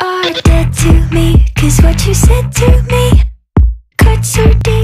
are dead to me, cause what you said to me cut so deep,